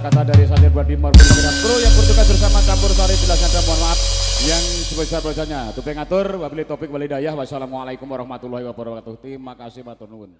kata-kata dari Sadir Badimor Pimpinan kru yang bertugas bersama campur sari jelasnya dan mohon maaf yang sebesar-besarnya. Tupeng atur, wabili topik walidayah. Wassalamualaikum warahmatullahi wabarakatuh. Terima kasih, Matur Nuwun.